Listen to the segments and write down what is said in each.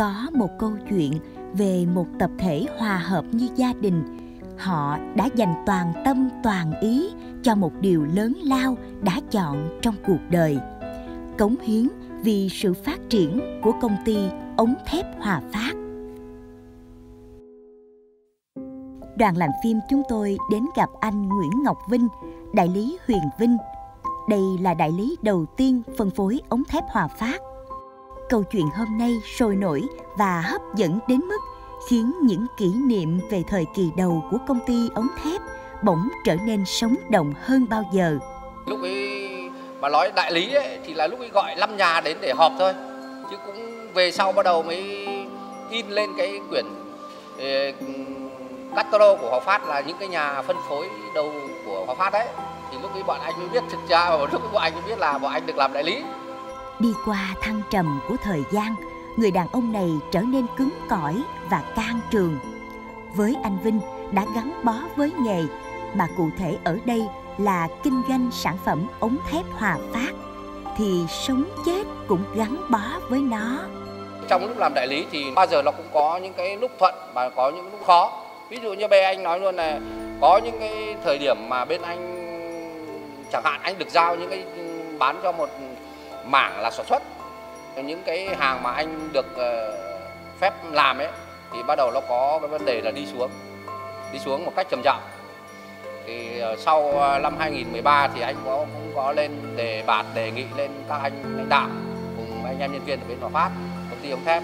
có một câu chuyện về một tập thể hòa hợp như gia đình. Họ đã dành toàn tâm, toàn ý cho một điều lớn lao đã chọn trong cuộc đời. Cống hiến vì sự phát triển của công ty ống thép hòa phát. Đoàn làm phim chúng tôi đến gặp anh nguyễn ngọc vinh, đại lý huyền vinh. Đây là đại lý đầu tiên phân phối ống thép hòa phát câu chuyện hôm nay sôi nổi và hấp dẫn đến mức khiến những kỷ niệm về thời kỳ đầu của công ty ống thép bỗng trở nên sống động hơn bao giờ. Lúc ấy mà nói đại lý ấy, thì là lúc ấy gọi năm nhà đến để họp thôi. Chứ cũng về sau bắt đầu mới in lên cái quyển ờ, eh, catalog của Hòa Phát là những cái nhà phân phối đầu của Hòa Phát đấy. Thì lúc ấy bọn anh mới biết thực ra và lúc ấy bọn anh mới biết là bọn anh được làm đại lý. Đi qua thăng trầm của thời gian, người đàn ông này trở nên cứng cỏi và can trường. Với anh Vinh đã gắn bó với nghề mà cụ thể ở đây là kinh doanh sản phẩm ống thép hòa phát thì sống chết cũng gắn bó với nó. Trong lúc làm đại lý thì bao giờ nó cũng có những cái lúc thuận và có những lúc khó. Ví dụ như bên anh nói luôn là có những cái thời điểm mà bên anh chẳng hạn anh được giao những cái bán cho một mảng là sản xuất. Những cái hàng mà anh được ờ, phép làm ấy, thì bắt đầu nó có cái vấn đề là đi xuống đi xuống một cách trầm trọng. Thì ờ, sau ờ, năm 2013 thì anh có, cũng có lên đề bạt, đề nghị lên các anh lãnh đạo cùng anh em nhân viên ở bên Hòa Phát, công ty ống thép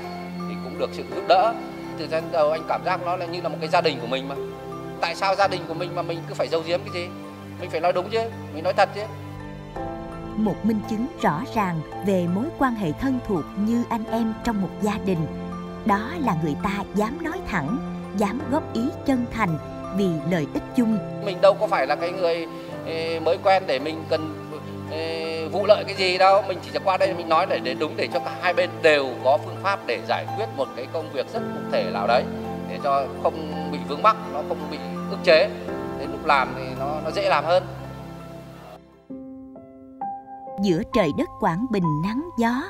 thì cũng được sự giúp đỡ. Từ gian đầu anh cảm giác nó là như là một cái gia đình của mình mà. Tại sao gia đình của mình mà mình cứ phải giấu giếm cái gì? Mình phải nói đúng chứ, mình nói thật chứ một minh chứng rõ ràng về mối quan hệ thân thuộc như anh em trong một gia đình. Đó là người ta dám nói thẳng dám góp ý chân thành vì lợi ích chung. Mình đâu có phải là cái người ừ, mới quen để mình cần ừ, vụ lợi cái gì đâu. Mình chỉ qua đây mình nói để, để đúng để cho cả hai bên đều có phương pháp để giải quyết một cái công việc rất cụ thể nào đấy để cho không bị vướng mắc nó không bị ức chế. Đến lúc làm thì nó nó dễ làm hơn giữa trời đất Quảng Bình nắng gió,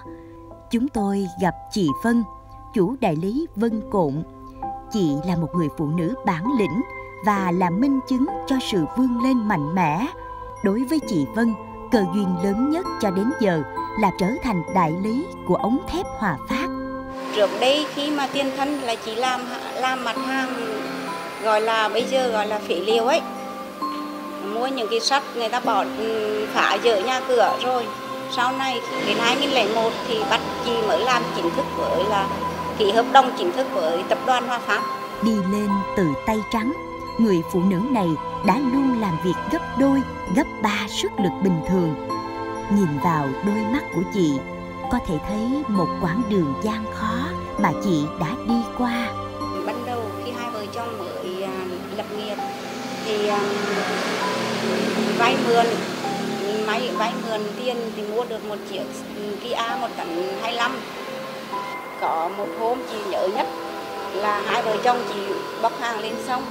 chúng tôi gặp chị Vân, chủ đại lý Vân Cộn. Chị là một người phụ nữ bản lĩnh và là minh chứng cho sự vươn lên mạnh mẽ. Đối với chị Vân, cơ duyên lớn nhất cho đến giờ là trở thành đại lý của ống thép Hòa Phát. Trước đây khi mà tiên thân là chị làm làm mặt hàng gọi là bây giờ gọi là phế liệu ấy mua những cái sắt người ta bỏ ừ, phá dỡ nhà cửa rồi. Sau này đến 2001 thì bắt chị mới làm chính thức với là ký hợp đồng chính thức với tập đoàn Hoa Phát đi lên từ tay trắng người phụ nữ này đã luôn làm việc gấp đôi gấp ba sức lực bình thường. Nhìn vào đôi mắt của chị có thể thấy một quãng đường gian khó mà chị đã đi qua. Ban đầu khi hai vợ chồng mới à, lập nghiệp thì à, vay mượn. Máy vay mượn tiền thì mua được một chiếc Kia 125 có một hôm chị nhớ nhất là hai vợ chồng chị bóc hàng lên sông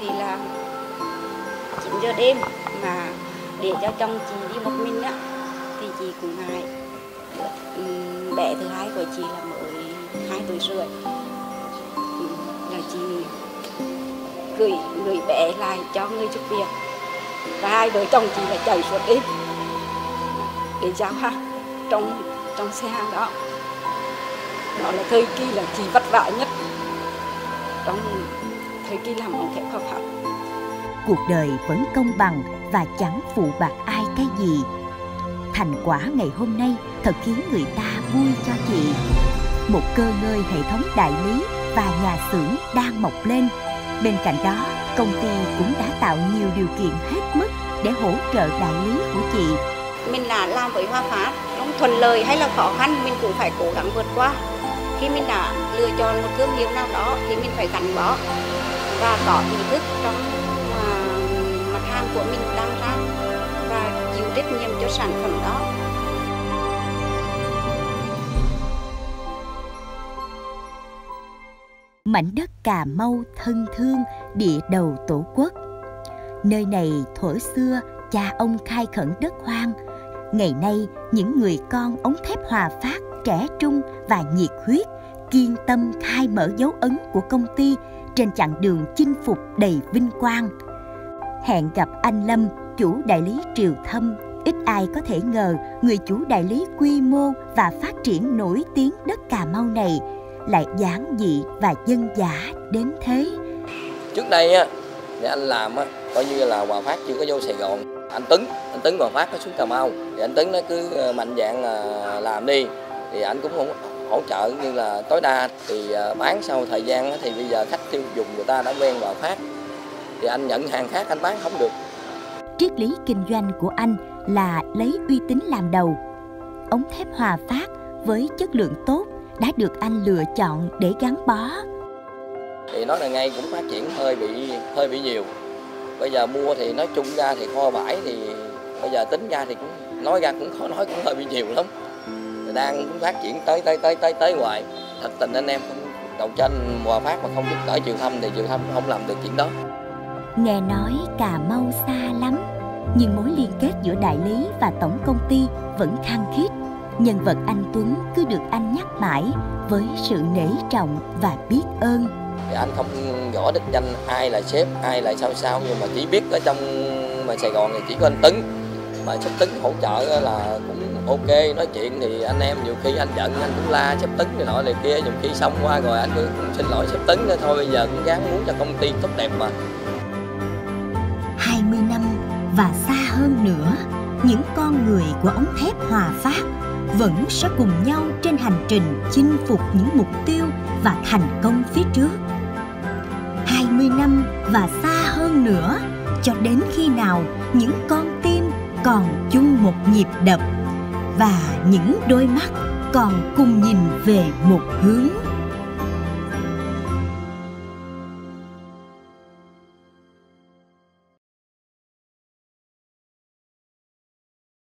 thì là 9 giờ đêm mà để cho chồng chị đi một mình á, thì chị cũng ngại. Bé thứ hai của chị là mới hai tuổi rưỡi. Là chị gửi gửi bé lại cho người giúp việc và hai vợ chồng chị là chạy suốt đêm. Để giao hàng trong trong xe hàng đó. Đó là thời kỳ là chị vất vả nhất. Trong thời kỳ làm ông thép khó khăn. Cuộc đời vẫn công bằng và chẳng phụ bạc ai cái gì. Thành quả ngày hôm nay thật khiến người ta vui cho chị. Một cơ ngơi hệ thống đại lý và nhà xưởng đang mọc lên. Bên cạnh đó công ty cũng đã tạo nhiều điều kiện hết mức để hỗ trợ đại lý của chị. Mình là làm với Hoa Phát, không thuận lợi hay là khó khăn mình cũng phải cố gắng vượt qua. Khi mình đã lựa chọn một thương hiệu nào đó thì mình phải gắn bó và có ý thức trong à, mặt hàng của mình đang ra và chịu trách nhiệm cho sản phẩm đó. Mảnh đất Cà Mau thân thương địa đầu tổ quốc. Nơi này thuở xưa cha ông khai khẩn đất hoang. Ngày nay những người con ống thép hòa phát trẻ trung và nhiệt huyết kiên tâm khai mở dấu ấn của công ty trên chặng đường chinh phục đầy vinh quang. Hẹn gặp anh Lâm, chủ đại lý Triều Thâm, ít ai có thể ngờ người chủ đại lý quy mô và phát triển nổi tiếng đất Cà Mau này lại giản dị và dân dã đến thế. Trước đây á, thì anh làm á, coi như là Hòa Phát chưa có vô Sài Gòn. Anh Tấn, anh Tấn Hòa Phát có xuống Cà Mau. Thì anh Tấn nó cứ ờ, mạnh dạng là làm đi. Thì anh cũng không hỗ trợ như là tối đa thì ờ, bán sau thời gian thì bây giờ khách tiêu dùng người ta đã quen Hòa Phát thì anh nhận hàng khác anh bán không được triết lý kinh doanh của anh là lấy uy tín làm đầu ống thép hòa phát với chất lượng tốt đã được anh lựa chọn để gắn bó. Thì nói là ngay cũng phát triển hơi bị hơi bị nhiều. Bây giờ mua thì nói chung ra thì kho bãi thì bây giờ tính ra thì cũng nói ra cũng khó nói cũng hơi bị nhiều lắm. Đang cũng phát triển tới tới tới tới tới ngoài thật tình anh em không đầu tranh hòa phát mà không giúp đỡ chiều thăm thì chiều thăm không làm được chuyện đó. Nghe nói cà mau xa lắm nhưng mối liên kết giữa đại lý và tổng công ty vẫn khăng khít nhân vật anh tuấn cứ được anh nhắc mãi với sự nể trọng và biết ơn. Thì anh không rõ đích danh ai là sếp ai là sao sao nhưng mà chỉ biết ở trong mà sài gòn thì chỉ có anh tấn mà sếp tấn hỗ trợ là cũng ok nói chuyện thì anh em nhiều khi anh giận anh cũng la sếp tấn này nọ này kia nhiều khi xong qua rồi anh cứ xin lỗi sếp tấn nữa. Thôi bây giờ cũng gắng muốn cho công ty tốt đẹp mà. 20 năm và xa hơn nữa những con người của ống thép hòa phát vẫn sẽ cùng nhau trên hành trình chinh phục những mục tiêu và thành công phía trước. 20 năm và xa hơn nữa, cho đến khi nào những con tim còn chung một nhịp đập và những đôi mắt còn cùng nhìn về một hướng.